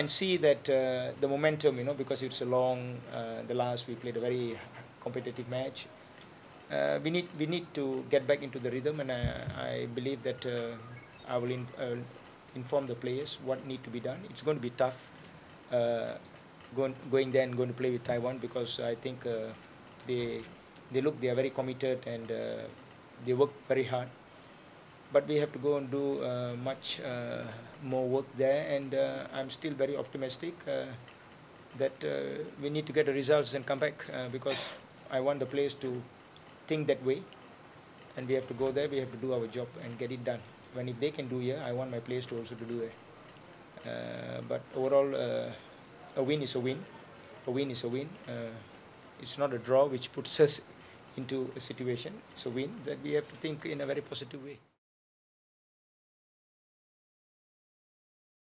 can see that uh, the momentum, you know, because it's a long, uh, the last we played a very competitive match. Uh, we need we need to get back into the rhythm, and I, I believe that uh, I will in, uh, inform the players what need to be done. It's going to be tough uh, going going there and going to play with Taiwan because I think uh, they they look they are very committed and uh, they work very hard. But we have to go and do uh, much uh, more work there, and uh, I'm still very optimistic uh, that uh, we need to get the results and come back uh, because I want the players to think that way, and we have to go there. We have to do our job and get it done. When if they can do here, I want my players to also to do there. But overall, a win is a win. A win is a win. It's not a draw which puts us into a situation. It's a win that we have to think in a very positive way.